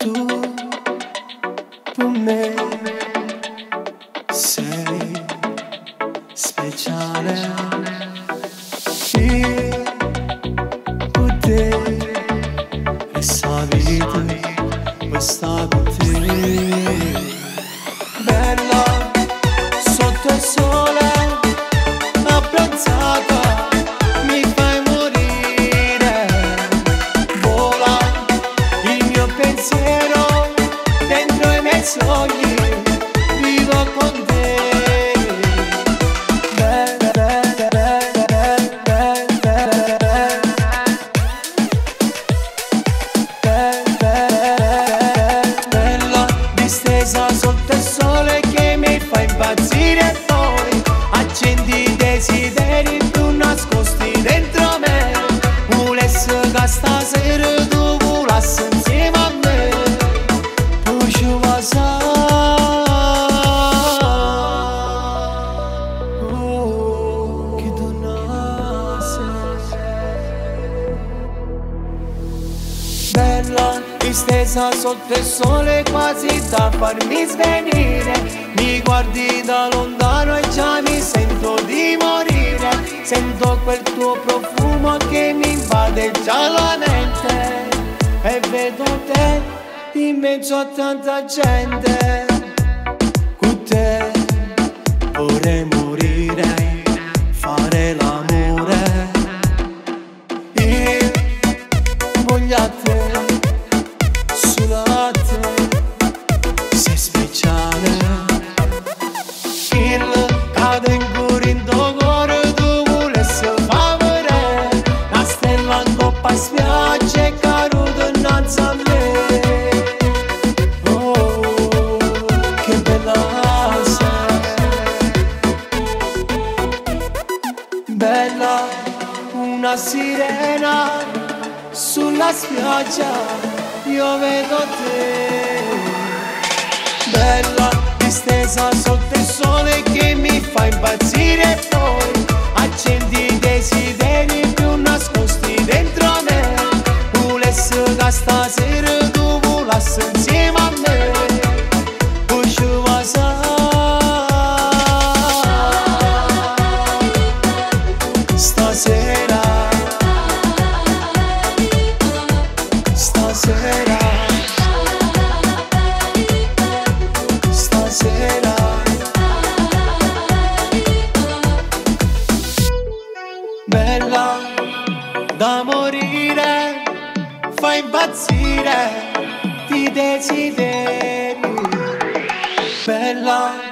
Tu per me sei speciale. canzoni, vivo con te. Isla distesa sotto il sole quasi da farmi svenire. Mi guardi da lontano e già mi sento di morire. Sento quel tuo profumo che mi invade già la mente. E vedo te in mezzo a tanta gente. Con te vorrei morire, bella, una sirena sulla spiaggia, io vedo te. Bella, distesa sotto il sole che mi fa impazzire poi Bella da morire Fa impazzire Ti desideri. Bella